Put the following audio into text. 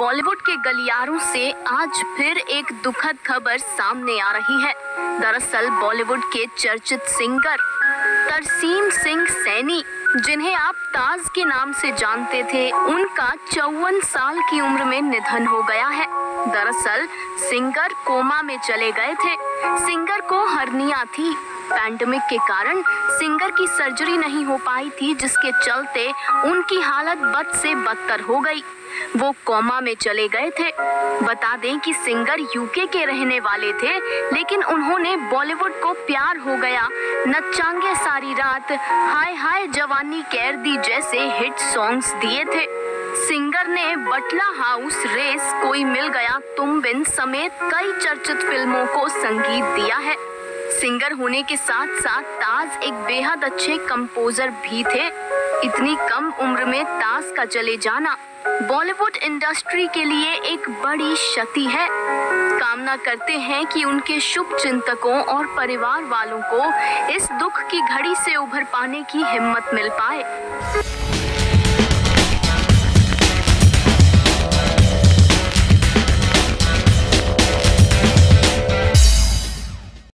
समाचारों से आज फिर एक दुखद खबर सामने आ रही है। दरअसल बॉलीवुड के चर्चित सिंगर तरसीम सिंह सैनी, जिन्हें आप ताज के नाम से जानते थे, उनका चौवन साल की उम्र में निधन हो गया है। दरअसल सिंगर कोमा में चले गए थे। सिंगर को हर्निया थी। पैंडमिक के कारण सिंगर की सर्जरी नहीं हो पाई थी, जिसके चलते उनकी हालत बद से बदतर हो गई। वो कोमा में चले गए थे। बता दें कि सिंगर यूके के रहने वाले थे, लेकिन उन्होंने बॉलीवुड को प्यार हो गया। नचांगे सारी रात, हाय हाय जवानी कैर दी जैसे हिट सॉन्ग्स दिए थे। सिंगर ने बटला हाउस रेस कोई मिल गया, तुम बिन समेत कई चर्चित फ़िल्मों को संगीत दिया है। सिंगर होने के साथ साथ ताज एक बेहद अच्छे कंपोजर भी थे। इतनी कम उम्र में ताज का चले जाना बॉलीवुड इंडस्ट्री के लिए एक बड़ी क्षति है। कामना करते हैं कि उनके शुभ चिंतकों और परिवार वालों को इस दुख की घड़ी से उभर पाने की हिम्मत मिल पाए।